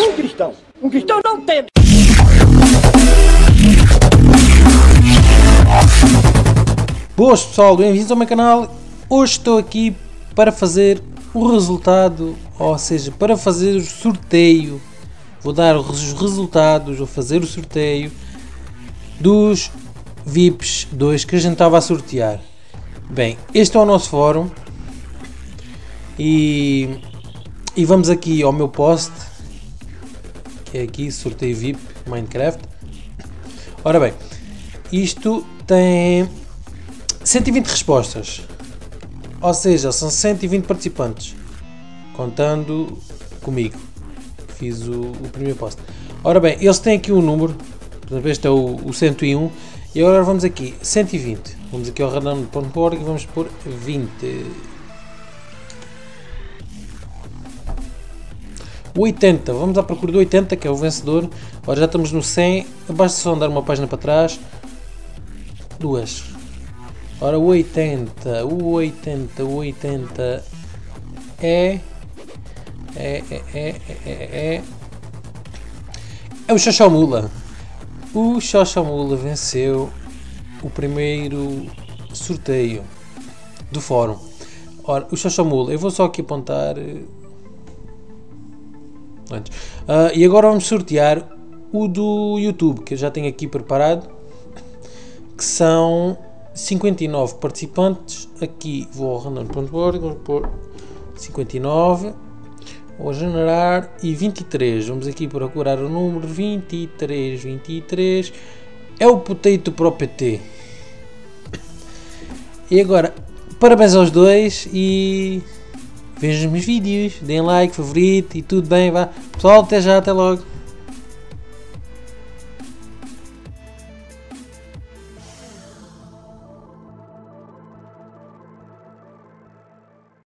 Um cristão. Um cristão não teme. Boas pessoal, bem-vindos ao meu canal. Hoje estou aqui para fazer o resultado, ou seja, para fazer o sorteio. Vou dar os resultados, vou fazer o sorteio dos VIPs 2 que a gente estava a sortear. Bem, este é o nosso fórum e, e vamos aqui ao meu post é aqui sorteio VIP Minecraft. Ora bem, isto tem 120 respostas, ou seja, são 120 participantes, contando comigo, fiz o, o primeiro post. Ora bem, eles têm aqui um número, portanto, este é o, o 101, e agora vamos aqui, 120. Vamos aqui ao radar.org e vamos pôr 20. 80, vamos à procura do 80 que é o vencedor. Agora já estamos no 100, basta só andar uma página para trás. Duas. Ora, o 80, o 80, o 80 é. É, é, é, é, é. É o Xoxomula. O Xoxomula venceu o primeiro sorteio do fórum. Ora, o Xoxomula, eu vou só aqui apontar. Uh, e agora vamos sortear o do YouTube, que eu já tenho aqui preparado, que são 59 participantes. Aqui vou ao random.org, vou pôr 59 Vou generar e 23. Vamos aqui procurar o número 23, 23. É o potato para o PT. E agora, parabéns aos dois e vejam os meus vídeos. Deem like, favorito e tudo bem. Vá. Pessoal, até já, até logo.